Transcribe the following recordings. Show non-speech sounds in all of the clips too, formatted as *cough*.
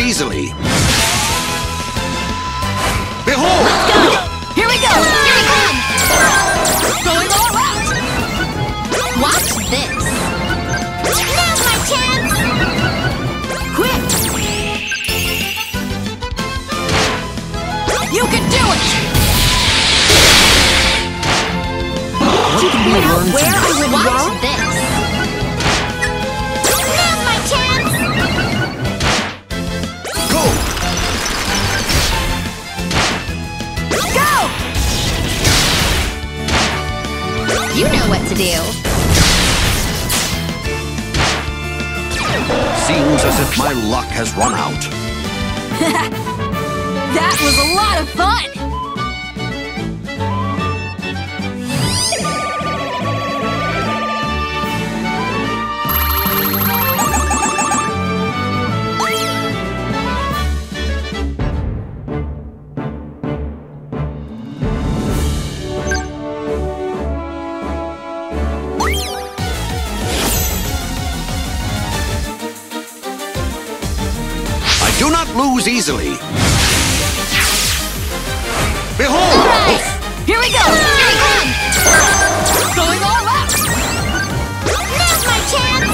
easily. My luck has run out. *laughs* That was a lot of fun! Easily. Behold! Right. Here we go! Here we come! Going all out! Now's my chance!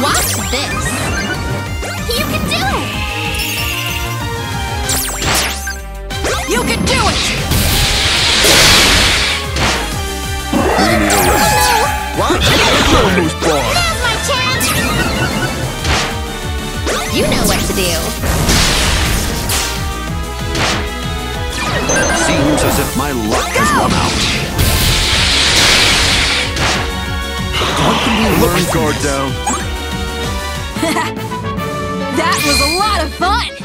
Watch this! You can do it! You can do it! We need a rest. What? Almost gone. Now's my chance! You know what to do. Seems as if my luck has run out. What can we learn guard down. *laughs* That was a lot of fun!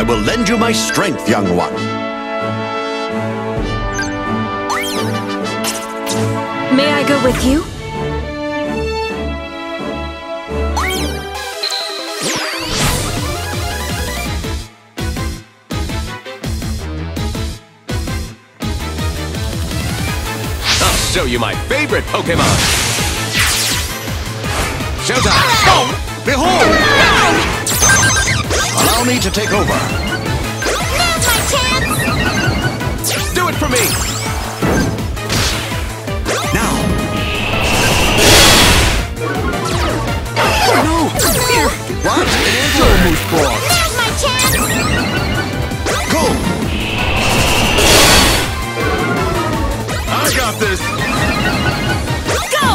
I will lend you my strength, young one. May I go with you? I'll show you my favorite Pokemon! Showtime! Go! Behold! Allow me to take over. Now's my chance! Do it for me! Now, Oh no! what? Almost gone. Now's my chance! Go! I got this! Go!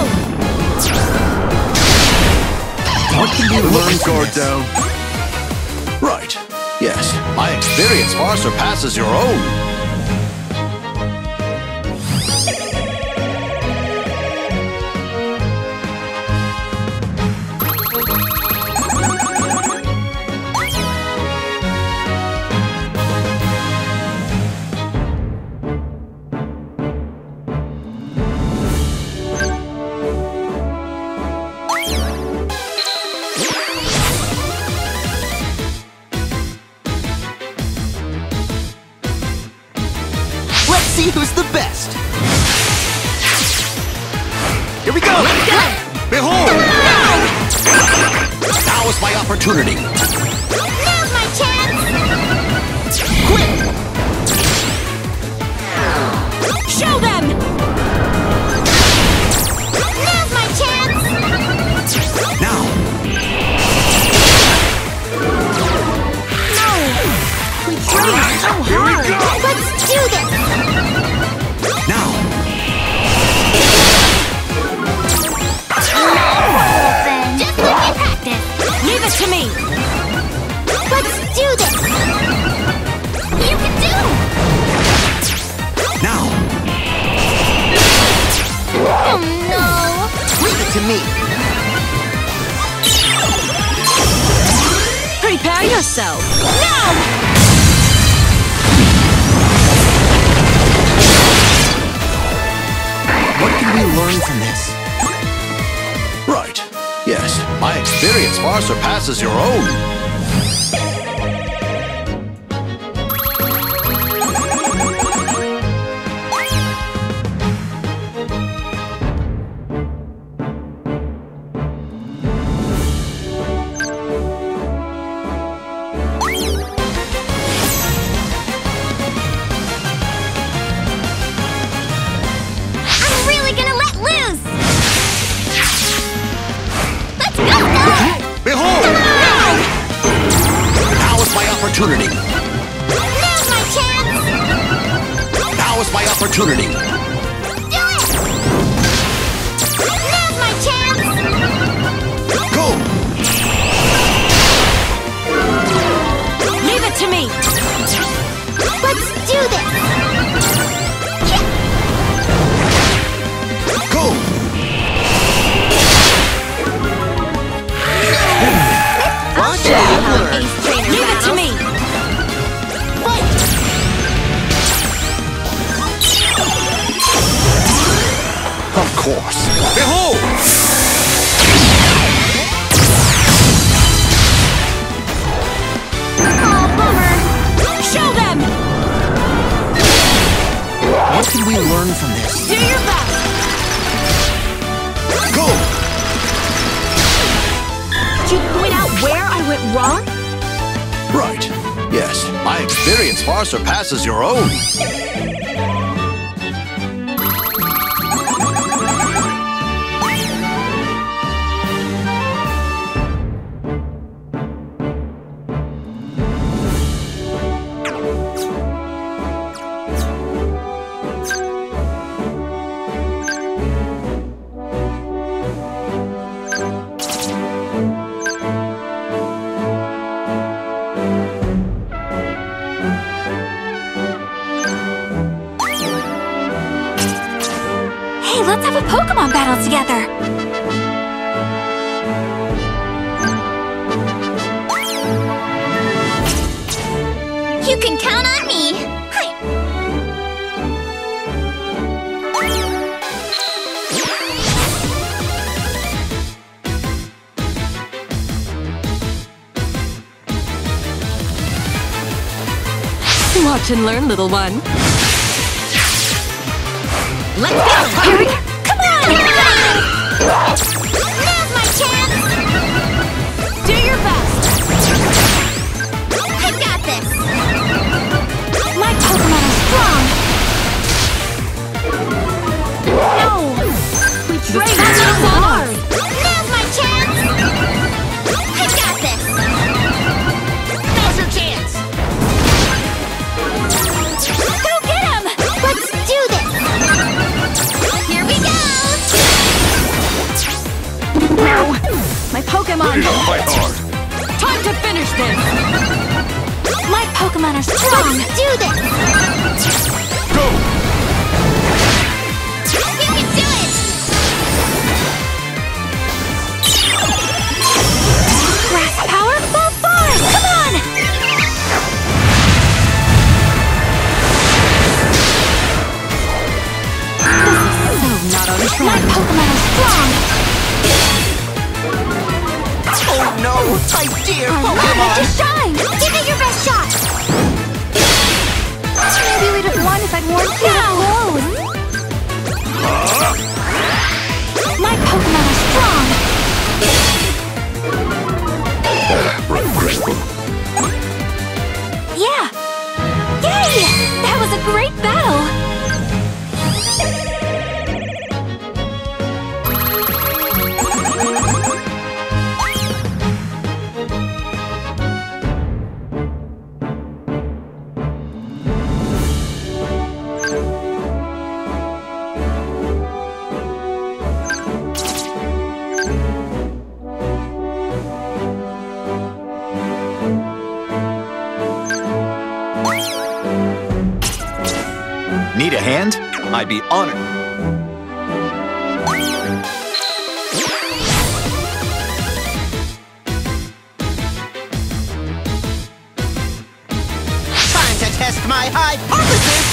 What can we learn guard down. Experience far surpasses your own. See who's the best. Here we go! Let's go! Behold! Now is my opportunity. Now's my chance! Quick! Show them! So. No! What can we learn from this? Right. Yes, my experience far surpasses your own. Opportunity. Now's my chance! Now is my opportunity. Far surpasses your own. Have a Pokemon battle together! You can count on me! Hi. Watch and learn, little one. Let's go! Here Ah! My Pokemon! My heart. Time to finish this! My Pokemon are strong! Let's do this! Go! You can do it! Grass power full force! Come on! So not on My. Pokemon are strong! My dear Allow them to Pokemon! shine! Give it your best shot! Maybe we'd have won if I'd worn clean clothes! My Pokemon are strong! Regretful. Yeah! Yay! That was a great battle! I'd be honored. Time to test my hypothesis!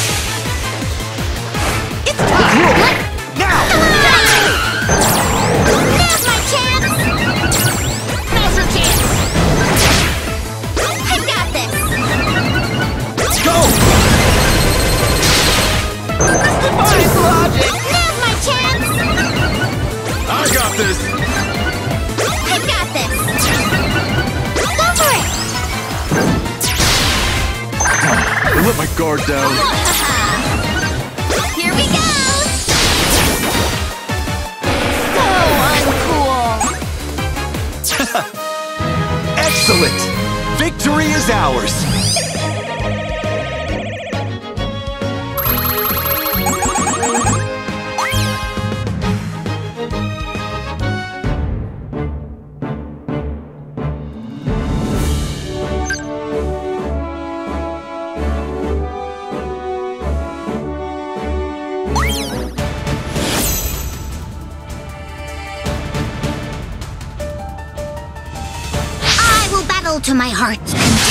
guard down. Here we go! So uncool! *laughs* Excellent! Victory is ours! to my heart's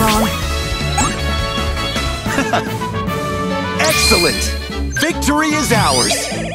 wrong. *laughs* Excellent! Victory is ours!